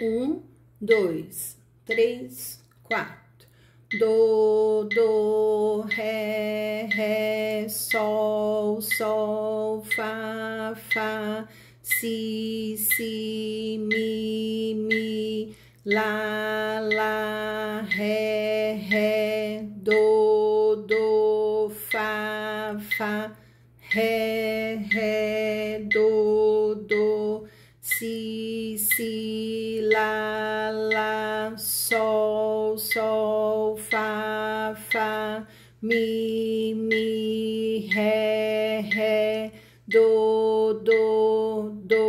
Um, dois, três, quatro. Do, do, ré, ré, sol, sol, fá, fá, si, si, mi, mi, lá, lá, ré, ré, do, do, fá, fá, ré, ré, do, do, si, si, la lá, lá, sol, sol, fa fa mi, mi, ré, ré, do, do, do.